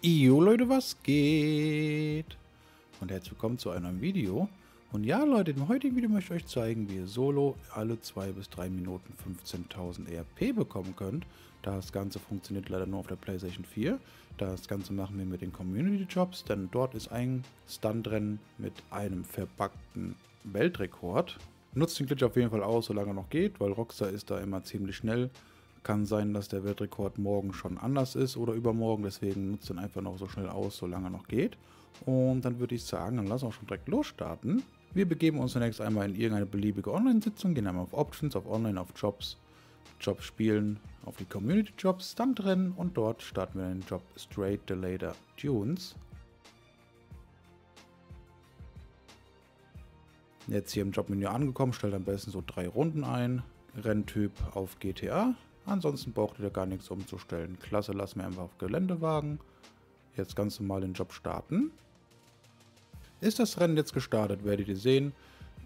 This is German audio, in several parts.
Jo Leute, was geht? Und herzlich willkommen zu einem Video. Und ja Leute, im heutigen Video möchte ich euch zeigen, wie ihr solo alle 2 bis 3 Minuten 15.000 ERP bekommen könnt. Das Ganze funktioniert leider nur auf der Playstation 4. Das Ganze machen wir mit den Community Jobs, denn dort ist ein Stuntrennen mit einem verpackten Weltrekord. Nutzt den Glitch auf jeden Fall aus, solange er noch geht, weil Rockstar ist da immer ziemlich schnell kann sein, dass der Weltrekord morgen schon anders ist oder übermorgen. Deswegen nutzt ihn einfach noch so schnell aus, solange er noch geht. Und dann würde ich sagen, dann wir auch schon direkt losstarten. Wir begeben uns zunächst einmal in irgendeine beliebige Online-Sitzung, gehen einmal auf Options, auf Online, auf Jobs, Jobs spielen, auf die Community Jobs, dann trennen und dort starten wir den Job Straight Delater Tunes. Jetzt hier im Jobmenü angekommen, stellt am besten so drei Runden ein. Renntyp auf GTA, Ansonsten braucht ihr da gar nichts umzustellen. Klasse lassen wir einfach auf Geländewagen. Jetzt ganz normal den Job starten. Ist das Rennen jetzt gestartet, werdet ihr sehen,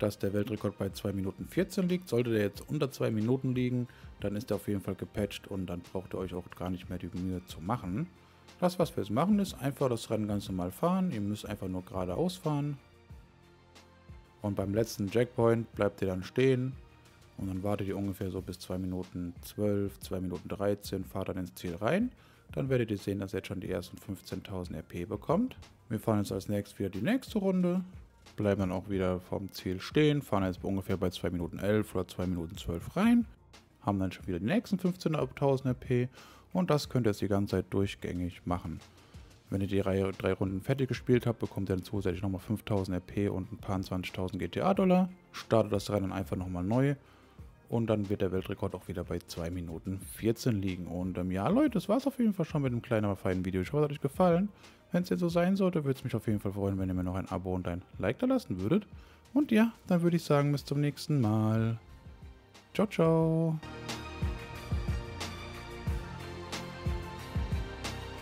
dass der Weltrekord bei 2 Minuten 14 liegt. Sollte der jetzt unter 2 Minuten liegen, dann ist er auf jeden Fall gepatcht und dann braucht ihr euch auch gar nicht mehr die Mühe zu machen. Das, was wir jetzt machen, ist einfach das Rennen ganz normal fahren. Ihr müsst einfach nur geradeaus fahren. Und beim letzten Jackpoint bleibt ihr dann stehen und dann wartet ihr ungefähr so bis 2 Minuten 12, 2 Minuten 13, fahrt dann ins Ziel rein. Dann werdet ihr sehen, dass ihr jetzt schon die ersten 15.000 RP bekommt. Wir fahren jetzt als nächstes wieder die nächste Runde. Bleiben dann auch wieder vom Ziel stehen. Fahren jetzt ungefähr bei 2 Minuten 11 oder 2 Minuten 12 rein. Haben dann schon wieder die nächsten 15.000 RP. Und das könnt ihr jetzt die ganze Zeit durchgängig machen. Wenn ihr die drei, drei Runden fertig gespielt habt, bekommt ihr dann zusätzlich nochmal 5000 RP und ein paar 20.000 GTA-Dollar. Startet das Rennen einfach nochmal neu und dann wird der Weltrekord auch wieder bei 2 Minuten 14 liegen. Und ähm, ja, Leute, das war es auf jeden Fall schon mit einem kleinen, aber feinen Video. Ich hoffe, es hat euch gefallen. Wenn es jetzt so sein sollte, würde es mich auf jeden Fall freuen, wenn ihr mir noch ein Abo und ein Like da lassen würdet. Und ja, dann würde ich sagen, bis zum nächsten Mal. Ciao, ciao.